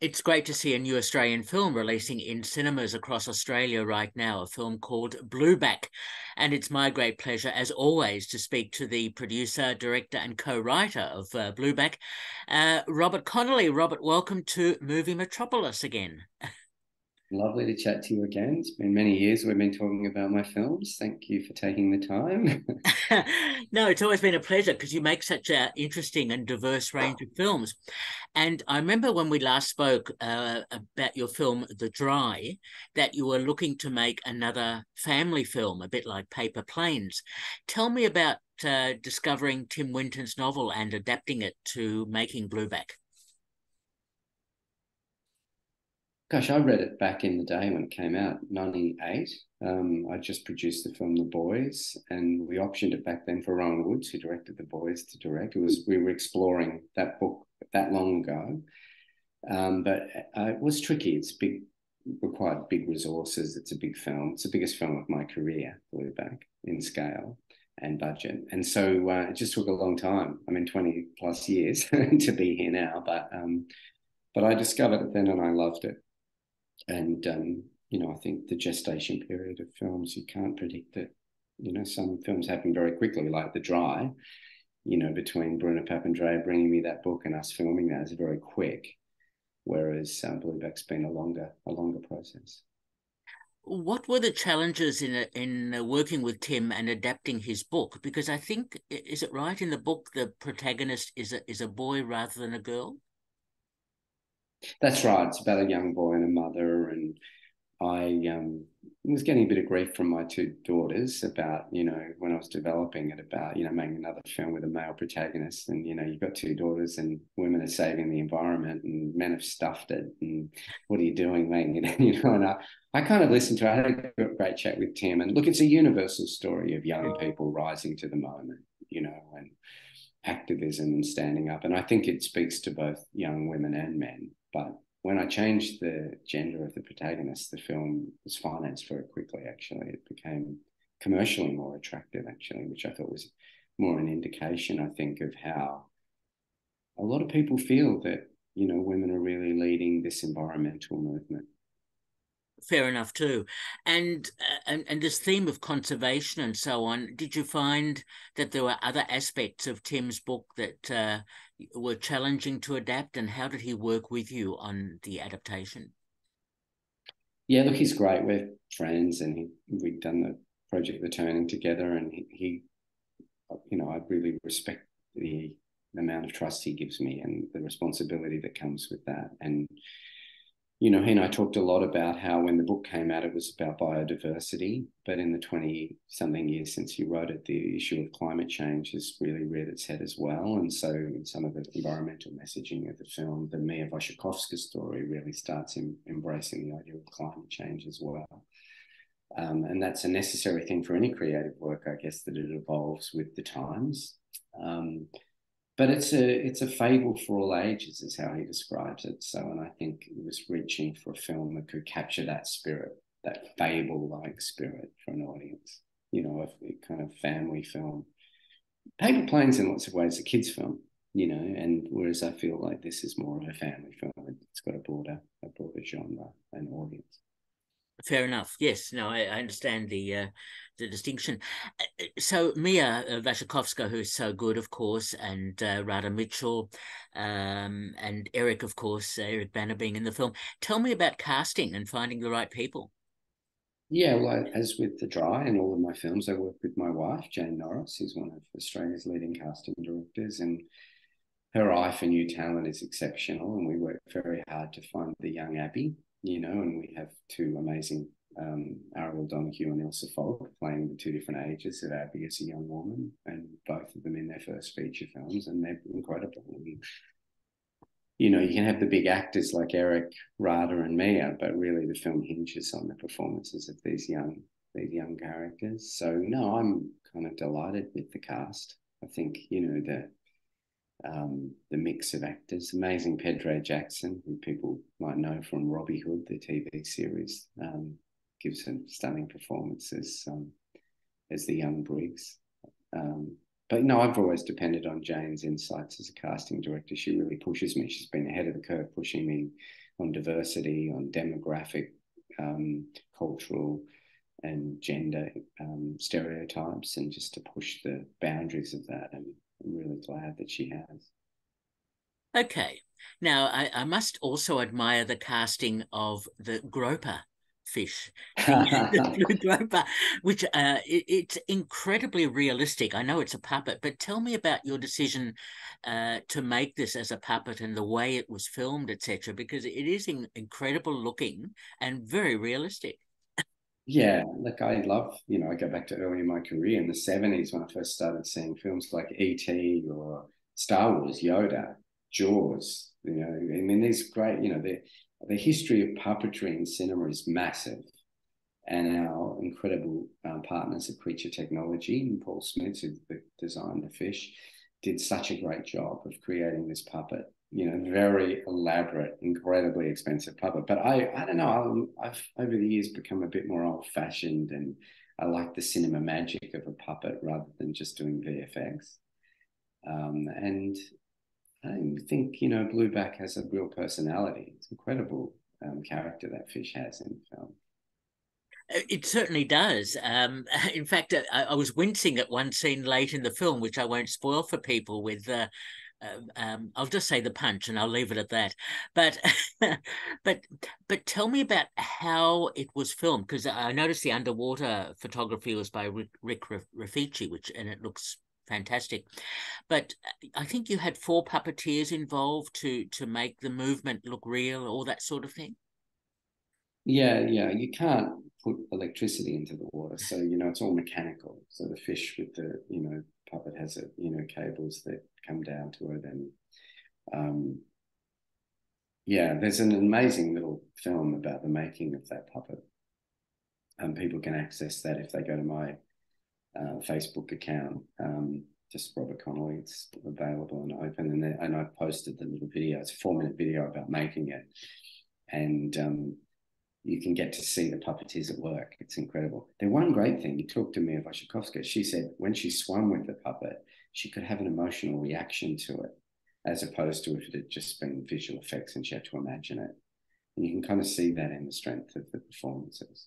It's great to see a new Australian film releasing in cinemas across Australia right now, a film called Blueback. And it's my great pleasure, as always, to speak to the producer, director, and co writer of uh, Blueback, uh, Robert Connolly. Robert, welcome to Movie Metropolis again. Lovely to chat to you again. It's been many years we've been talking about my films. Thank you for taking the time. no, it's always been a pleasure because you make such an interesting and diverse range of films. And I remember when we last spoke uh, about your film, The Dry, that you were looking to make another family film, a bit like Paper Planes. Tell me about uh, discovering Tim Winton's novel and adapting it to making Blueback. Gosh, I read it back in the day when it came out, 98. Um, I just produced the film The Boys, and we optioned it back then for Rowan Woods, who directed The Boys, to direct. It was we were exploring that book that long ago, um, but uh, it was tricky. It's big, required big resources. It's a big film. It's the biggest film of my career, way back in scale and budget, and so uh, it just took a long time. I mean, 20 plus years to be here now, but um, but I discovered it then, and I loved it and um, you know, I think the gestation period of films you can't predict it. You know, some films happen very quickly, like The Dry. You know, between Bruna Papandrea bringing me that book and us filming that is very quick, whereas um, Blueback's been a longer a longer process. What were the challenges in in working with Tim and adapting his book? Because I think is it right in the book the protagonist is a is a boy rather than a girl. That's right. It's about a young boy and a mother, and I um, was getting a bit of grief from my two daughters about, you know, when I was developing it about, you know, making another film with a male protagonist, and you know, you've got two daughters, and women are saving the environment, and men have stuffed it, and what are you doing, man? You know, you know, and I, I kind of listened to. It. I had a great chat with Tim, and look, it's a universal story of young people rising to the moment, you know, and activism and standing up, and I think it speaks to both young women and men but when I changed the gender of the protagonist, the film was financed very quickly, actually. It became commercially more attractive, actually, which I thought was more an indication, I think, of how a lot of people feel that, you know, women are really leading this environmental movement fair enough too. And, and and this theme of conservation and so on. Did you find that there were other aspects of Tim's book that uh, were challenging to adapt? And how did he work with you on the adaptation? Yeah, look, he's great. We're friends, and he, we've done the project The Turning together, and he, he you know, I really respect the amount of trust he gives me and the responsibility that comes with that. And you know, he and I talked a lot about how when the book came out, it was about biodiversity, but in the 20 something years since he wrote it, the issue of climate change has really reared its head as well. And so, in some of the environmental messaging of the film, the Mia Wasikowska story really starts in embracing the idea of climate change as well. Um, and that's a necessary thing for any creative work, I guess, that it evolves with the times. Um, but it's a it's a fable for all ages is how he describes it. So and i think he was reaching for a film that could capture that spirit that fable like spirit for an audience you know a, a kind of family film. Paper planes in lots of ways a kids film you know and whereas i feel like this is more of a family film it's got a broader a broader genre and audience Fair enough. Yes, no, I, I understand the uh, the distinction. Uh, so Mia uh, Wasikowska, who's so good, of course, and uh, Radha Mitchell, um, and Eric, of course, uh, Eric Bana being in the film. Tell me about casting and finding the right people. Yeah, well, as with The Dry and all of my films, I work with my wife, Jane Norris, who's one of Australia's leading casting directors, and her eye for new talent is exceptional. And we work very hard to find the young Abby, you know, and we have two amazing um, Ariel Donoghue and Ilsa Fogg playing the two different ages of Abby as a young woman, and both of them in their first feature films, and they're incredible. And, you know, you can have the big actors like Eric, Radha, and Mia, but really the film hinges on the performances of these young these young characters. So no, I'm kind of delighted with the cast. I think you know the um, the mix of actors. Amazing Pedro Jackson, who people might know from Robbie Hood, the TV series, um, gives a stunning performance as, um, as the young Briggs. Um, but no, I've always depended on Jane's insights as a casting director. She really pushes me. She's been ahead of the curve, pushing me on diversity, on demographic, um, cultural, and gender um, stereotypes, and just to push the boundaries of that. And I'm really glad that she has. Okay. Now, I, I must also admire the casting of the groper fish, the groper, which uh, it, it's incredibly realistic. I know it's a puppet, but tell me about your decision uh, to make this as a puppet and the way it was filmed, etc., because it is in, incredible looking and very realistic. Yeah, look, I love, you know, I go back to early in my career in the 70s when I first started seeing films like E.T. or Star Wars, Yoda, Jaws, you know, I mean, these great, you know, the, the history of puppetry in cinema is massive. And our incredible um, partners at Creature Technology and Paul Smith, who designed the fish, did such a great job of creating this puppet you know, very elaborate, incredibly expensive puppet. But I, I don't know, i have over the years become a bit more old fashioned and I like the cinema magic of a puppet rather than just doing VFX. Um, and I think, you know, Blueback has a real personality. It's incredible um, character that fish has in the film. Uh, it certainly does. Um, in fact, I, I, was wincing at one scene late in the film, which I won't spoil for people, with uh, um, um, I'll just say the punch, and I'll leave it at that. But, but, but tell me about how it was filmed because I noticed the underwater photography was by Rick, Rick Rifici, which and it looks fantastic. But uh, I think you had four puppeteers involved to to make the movement look real, all that sort of thing. Yeah, yeah, you can't put electricity into the water, so you know it's all mechanical. So the fish with the you know puppet has a you know cables that come down to it and um, yeah there's an amazing little film about the making of that puppet and people can access that if they go to my uh, facebook account um, just robert connolly it's available and open and, and i posted the little video it's a four minute video about making it and um, you can get to see the puppeteers at work. It's incredible. The one great thing, you talked to Mia Wasikowska, she said when she swam with the puppet, she could have an emotional reaction to it, as opposed to if it had just been visual effects and she had to imagine it. And you can kind of see that in the strength of the performances.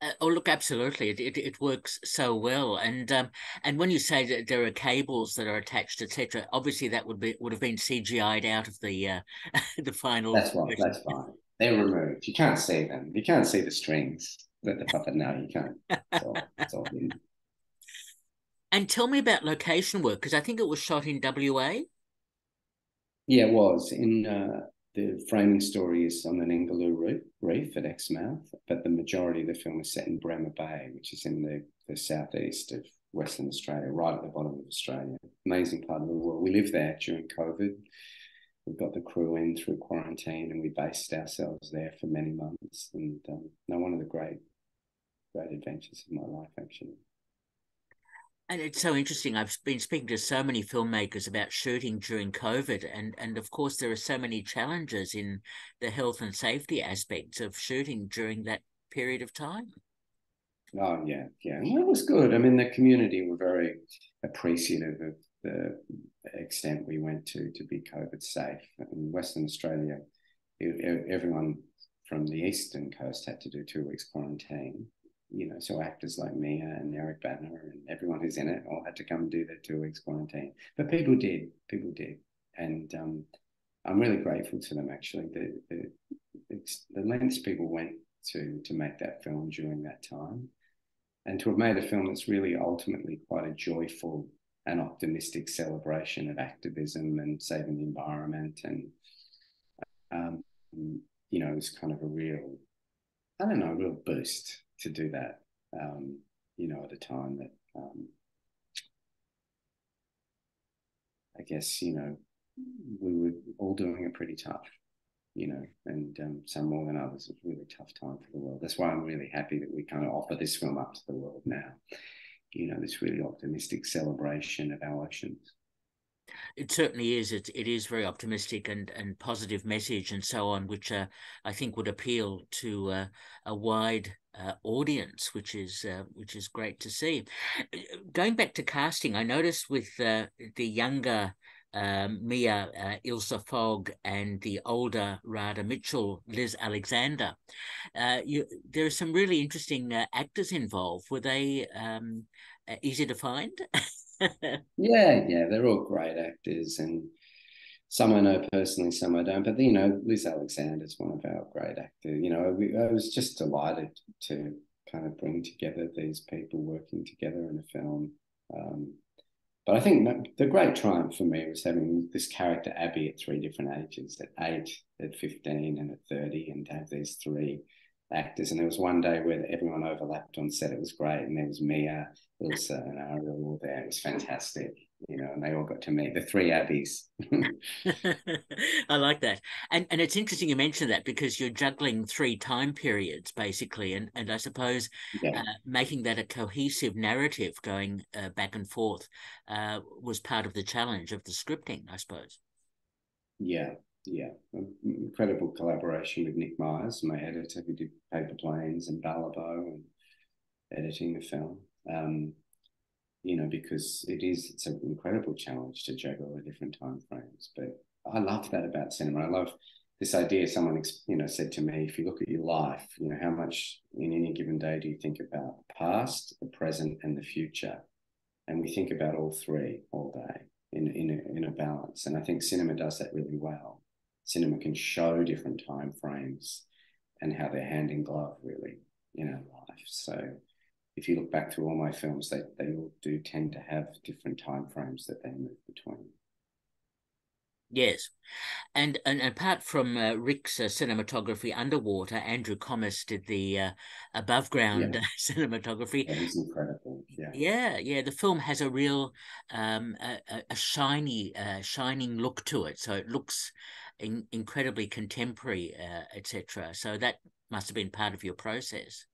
Uh, oh, look, absolutely, it, it, it works so well, and um, and when you say that there are cables that are attached, etc., obviously that would be would have been CGI'd out of the uh, the final. That's right. That's fine. They're removed. You can't see them. You can't see the strings that the puppet now. You can't. It's all, it's all and tell me about location work because I think it was shot in WA. Yeah, it was in uh, the framing story is on the Ningaloo reef, reef at Exmouth, but the majority of the film is set in Bremer Bay, which is in the, the southeast of Western Australia, right at the bottom of Australia. Amazing part of the world. We lived there during COVID we got the crew in through quarantine and we based ourselves there for many months. And um, no, one of the great, great adventures of my life, actually. And it's so interesting. I've been speaking to so many filmmakers about shooting during COVID, and and of course there are so many challenges in the health and safety aspects of shooting during that period of time. Oh yeah, yeah. Well, it was good. I mean, the community were very appreciative of the extent we went to to be COVID safe. In Western Australia, everyone from the eastern coast had to do two weeks quarantine. You know, so actors like Mia and Eric Bana and everyone who's in it all had to come and do their two weeks quarantine. But people did, people did, and um, I'm really grateful to them. Actually, the the, the lengths people went to to make that film during that time, and to have made a film that's really ultimately quite a joyful and optimistic celebration of activism and saving the environment. And, um, you know, it was kind of a real, I don't know, a real boost to do that, um, you know, at a time that um, I guess, you know, we were all doing it pretty tough, you know, and um, some more than others. It was a really tough time for the world. That's why I'm really happy that we kind of offer this film up to the world now you know, this really optimistic celebration of our oceans. It certainly is. It it is very optimistic and, and positive message and so on, which uh, I think would appeal to uh, a wide uh, audience, which is uh, which is great to see. Going back to casting, I noticed with uh, the younger um, Mia uh, Ilsa Fogg and the older Radha Mitchell, Liz Alexander. Uh, you, there are some really interesting uh, actors involved. Were they um, uh, easy to find? yeah, yeah, they're all great actors, and some I know personally, some I don't. But you know, Liz Alexander is one of our great actors. You know, we, I was just delighted to kind of bring together these people working together in a film. Um, but I think the great triumph for me was having this character Abby at three different ages at eight, at 15, and at 30, and to have these three actors. And there was one day where everyone overlapped on set. It was great. And there was Mia, Ilsa, and Ariel all there. It was fantastic you know, and they all got to meet the three abbeys. I like that, and and it's interesting you mentioned that because you're juggling three time periods basically, and and I suppose yeah. uh, making that a cohesive narrative going uh, back and forth uh, was part of the challenge of the scripting, I suppose. Yeah, yeah, incredible collaboration with Nick Meyers, my editor, who did Paper Planes and Balibo and editing the film. Um, you know, because it is it's an incredible challenge to juggle the different time frames. But I love that about cinema. I love this idea. Someone you know said to me, if you look at your life, you know, how much in any given day do you think about the past, the present, and the future? And we think about all three all day in in a, in a balance. And I think cinema does that really well. Cinema can show different time frames and how they're hand in glove, really, in our life. So if you look back through all my films, they, they all do tend to have different time frames that they move between. Yes, and and apart from uh, Rick's uh, cinematography underwater, Andrew Commis did the uh, above ground yeah. cinematography. That is incredible. Yeah, yeah, yeah. The film has a real um, a, a shiny, uh, shining look to it, so it looks in, incredibly contemporary, uh, etc. So that must have been part of your process.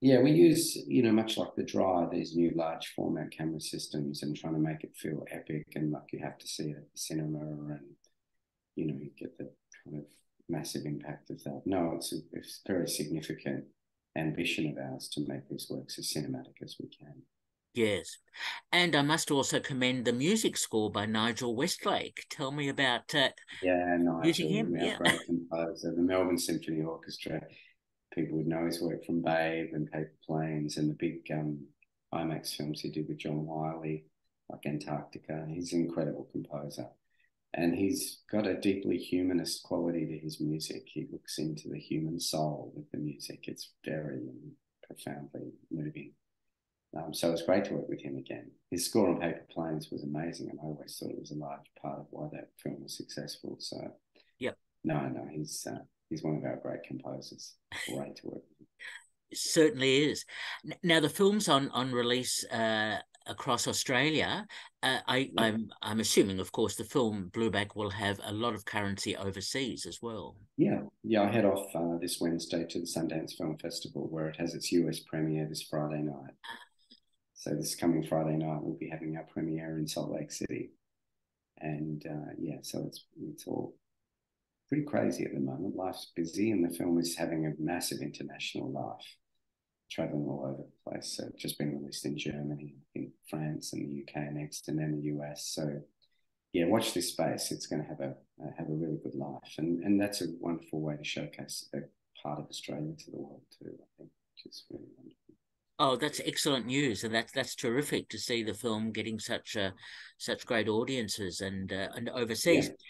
Yeah, we use, you know, much like the Dry, these new large format camera systems and trying to make it feel epic and like you have to see it at the cinema and, you know, you get the kind of massive impact of that. No, it's a, it's very significant ambition of ours to make these works as cinematic as we can. Yes. And I must also commend the music score by Nigel Westlake. Tell me about uh, yeah, Nigel, using him. yeah. great composer, the Melbourne Symphony Orchestra people would know his work from Babe and Paper Planes and the big um, IMAX films he did with John Weiley, like Antarctica. He's an incredible composer. And he's got a deeply humanist quality to his music. He looks into the human soul with the music. It's very profoundly moving. Um, so it was great to work with him again. His score on Paper Planes was amazing, and I always thought it was a large part of why that film was successful. So, yeah, No, no, he's uh, he's one of our great composers. Great to work with. certainly is. Now the film's on on release uh, across Australia. Uh, I, yeah. I'm I'm assuming, of course, the film Blueback will have a lot of currency overseas as well. Yeah, yeah. I head off uh, this Wednesday to the Sundance Film Festival, where it has its US premiere this Friday night. So this coming Friday night, we'll be having our premiere in Salt Lake City, and uh, yeah, so it's it's all pretty crazy at the moment. Life's busy, and the film is having a massive international life, traveling all over the place. So, just been released in Germany, in France, and the UK next, and then the US. So, yeah, watch this space. It's going to have a uh, have a really good life, and and that's a wonderful way to showcase a part of Australia to the world too. I think, which is really wonderful. Oh, that's excellent news, and that's that's terrific to see the film getting such a such great audiences and uh, and overseas. Yeah.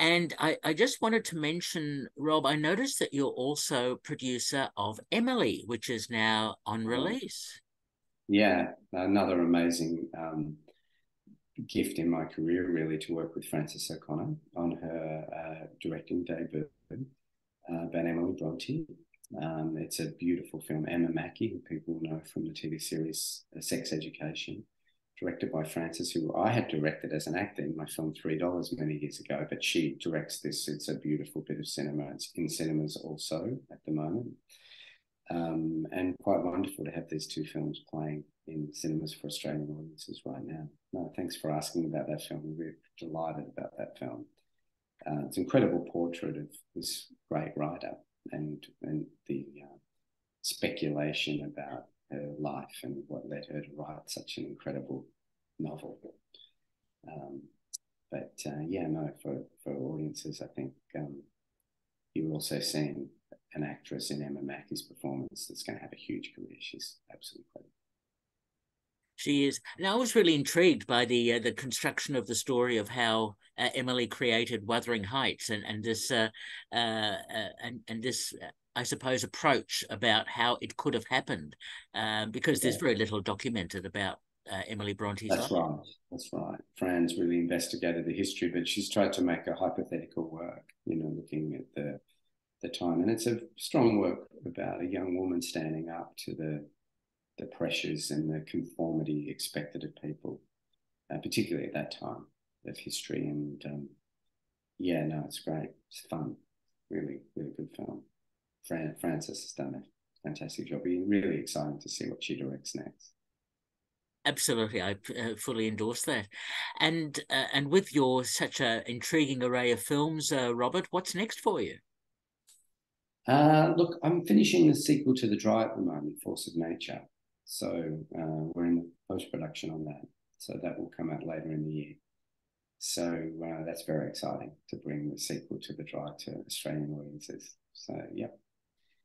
And I, I just wanted to mention, Rob, I noticed that you're also producer of Emily, which is now on release. Yeah, another amazing um, gift in my career, really, to work with Frances O'Connor on her uh, directing debut uh, about Emily Bronte. Um, it's a beautiful film. Emma Mackey, who people know from the TV series uh, Sex Education, directed by Frances, who I had directed as an actor in my film Three Dollars many years ago, but she directs this. It's a beautiful bit of cinema. It's in cinemas also at the moment. Um, and quite wonderful to have these two films playing in cinemas for Australian audiences right now. No, thanks for asking about that film. We're delighted about that film. Uh, it's an incredible portrait of this great writer and and the uh, speculation about her life and what led her to write such an incredible novel. Um, but uh, yeah, no, for, for audiences, I think um, you're also seeing an actress in Emma Mackey's performance that's going to have a huge career. She's absolutely incredible. She is. And I was really intrigued by the uh, the construction of the story of how uh, Emily created Wuthering Heights and and this uh, uh, uh and and this uh, I suppose approach about how it could have happened, um, because there's very little documented about Emily Bronte's. That's life. right. That's right. Fran's really investigated the history, but she's tried to make a hypothetical work. You know, looking at the the time, and it's a strong work about a young woman standing up to the the pressures and the conformity expected of people, uh, particularly at that time of history. And um, yeah, no, it's great. It's fun. Really, really good film. Fran- Frances has done a fantastic job. Be really exciting to see what she directs next. Absolutely, I uh, fully endorse that. And uh, and with your such an intriguing array of films, uh, Robert, what's next for you? Uh, look, I'm finishing the sequel to The Dry at the moment, Force of Nature. So uh, we're in post production on that. So that will come out later in the year. So uh, that's very exciting to bring the sequel to the Dry to Australian audiences. So yep,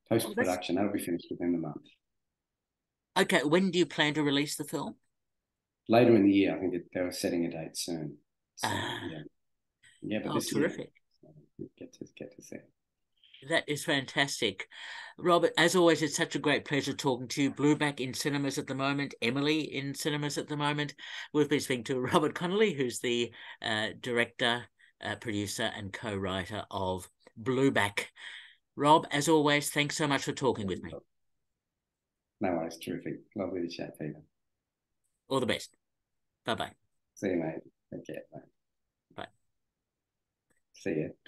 post production that'll be finished within the month. Okay, when do you plan to release the film? Later in the year, I think it, they're setting a date soon. So, uh, yeah, yeah, but oh, this terrific. Year, so get to get to see. That is fantastic. Robert, as always, it's such a great pleasure talking to you. Blueback in cinemas at the moment, Emily in cinemas at the moment. We've been speaking to Robert Connolly, who's the uh, director, uh, producer, and co writer of Blueback. Rob, as always, thanks so much for talking with me. No worries, terrific. Lovely to chat, Peter. All the best. Bye bye. See you, mate. Take care, mate. Bye. See you.